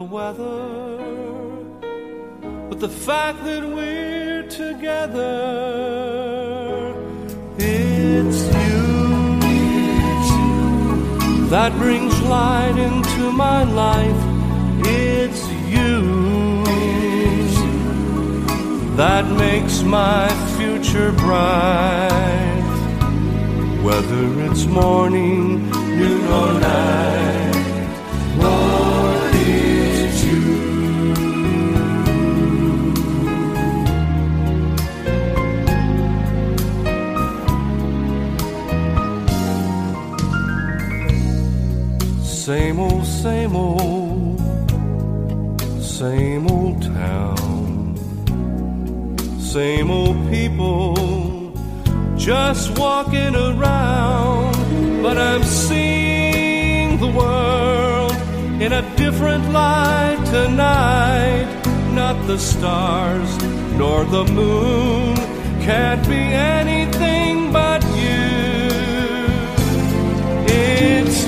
weather, but the fact that we're together, it's you, that brings light into my life. It's you that makes my future bright, whether it's morning, noon, or night. Just walking around. But I'm seeing the world in a different light tonight. Not the stars nor the moon can't be anything but you. It's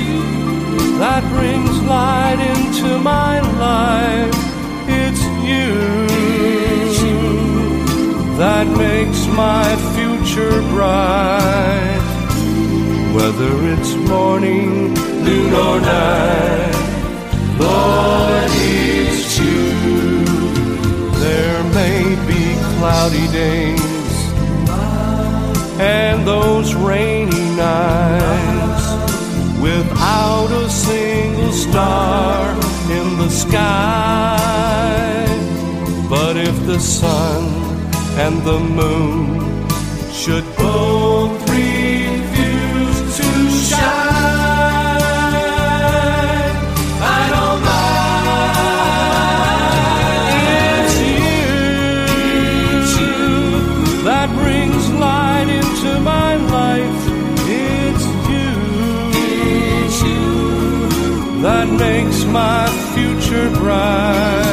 you that brings light into my life. That makes my future bright. Whether it's morning, noon, or night, Lord, it's you. There may be cloudy days and those rainy nights without a single star in the sky. But if the sun and the moon should both refuse to shine, I don't mind. It's you that brings light into my life. It's you that makes my future bright.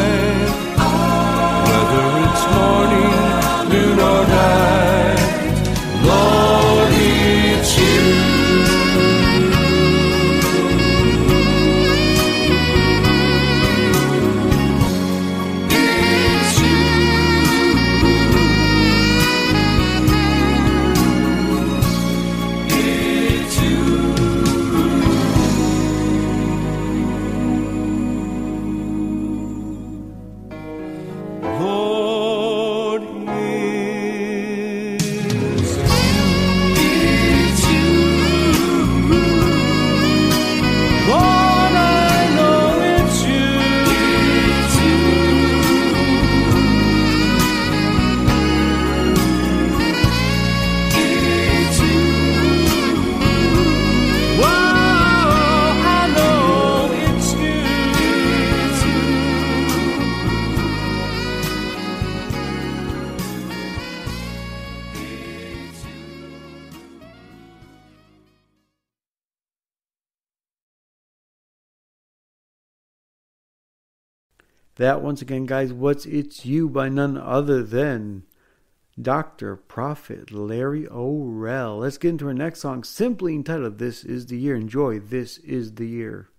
That once again, guys, what's It's You by none other than Dr. Prophet Larry O'Rell. Let's get into our next song, simply entitled This Is the Year. Enjoy, This Is the Year.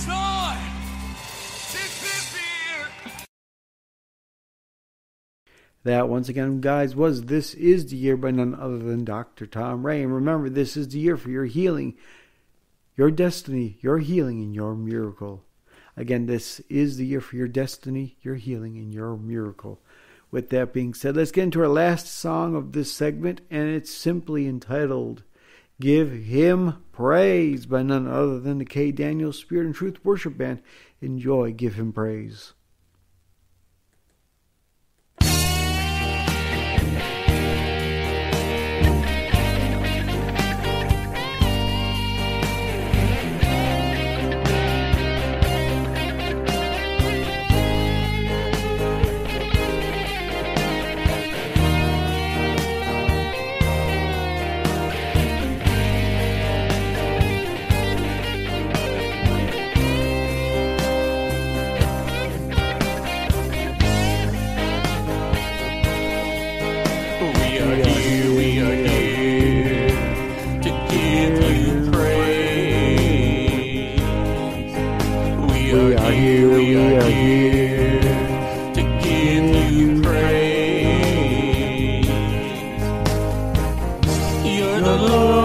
Yes, Lord! That once again, guys, was This Is the Year by none other than Dr. Tom Ray. And remember, this is the year for your healing, your destiny, your healing, and your miracle. Again, this is the year for your destiny, your healing, and your miracle. With that being said, let's get into our last song of this segment, and it's simply entitled Give him praise by none other than the K. Daniels Spirit and Truth Worship Band. Enjoy Give Him Praise. the Lord.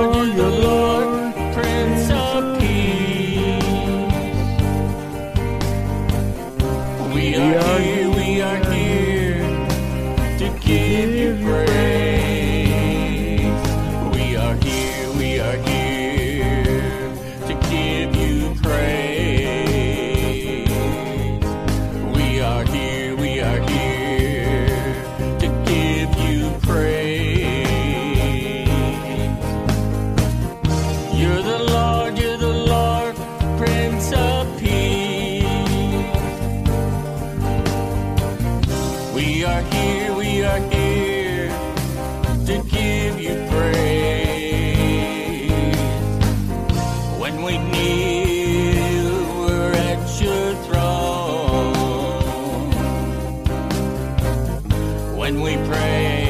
when we pray.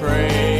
praise.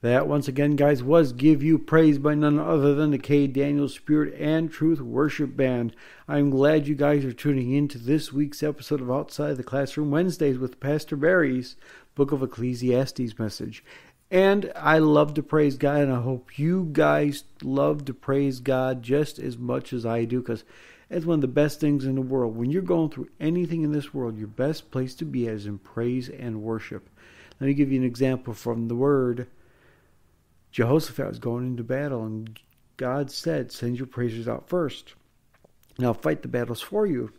That once again, guys, was Give You Praise by none other than the K. Daniel Spirit and Truth Worship Band. I'm glad you guys are tuning in to this week's episode of Outside the Classroom Wednesdays with Pastor Barry's Book of Ecclesiastes message. And I love to praise God, and I hope you guys love to praise God just as much as I do, because it's one of the best things in the world. When you're going through anything in this world, your best place to be is in praise and worship. Let me give you an example from the Word. Jehoshaphat was going into battle, and God said, Send your praisers out first. Now fight the battles for you.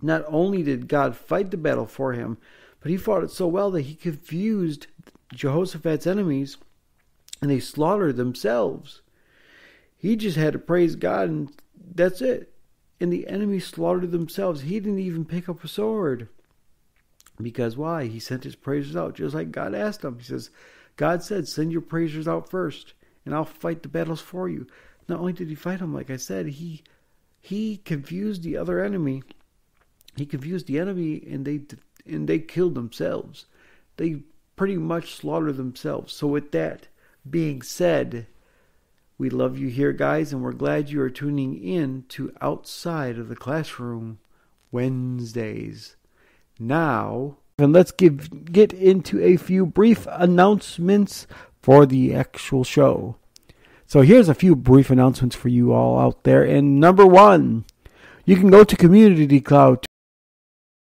Not only did God fight the battle for him, but he fought it so well that he confused Jehoshaphat's enemies and they slaughtered themselves. He just had to praise God, and that's it. And the enemy slaughtered themselves. He didn't even pick up a sword. Because why? He sent his praises out just like God asked him. He says, God said, send your praisers out first, and I'll fight the battles for you. Not only did he fight them, like I said, he he confused the other enemy. He confused the enemy, and they and they killed themselves. They pretty much slaughtered themselves. So with that being said, we love you here, guys, and we're glad you are tuning in to Outside of the Classroom Wednesdays. Now, and let's give get into a few brief announcements for the actual show. So here's a few brief announcements for you all out there. And number one, you can go to Community Cloud